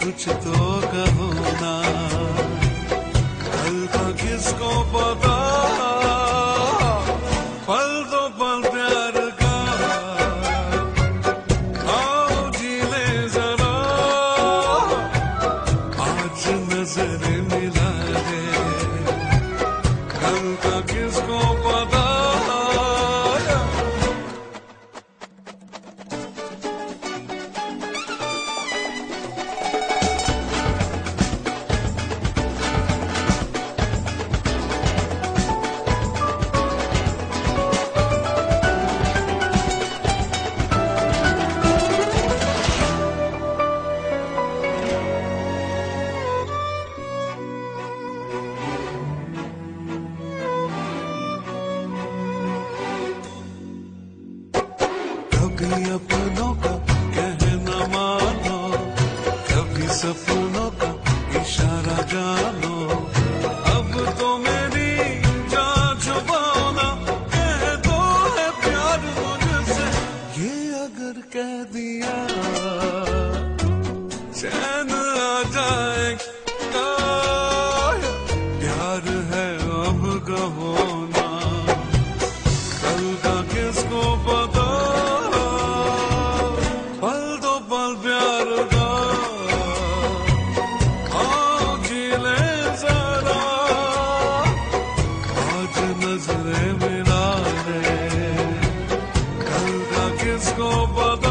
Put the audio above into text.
کچھ تو کہو نا۔ کل کا کس کو پتا کل کبھی اپنوں کا کہنا مانو سپنوں کا اشارہ جانو۔ اب تو میری جان چھپانا پیار مجھ سے۔ یہ اگر کہہ دیا، چین جائے پیار ہے اب گہونا کس کو Skoboda.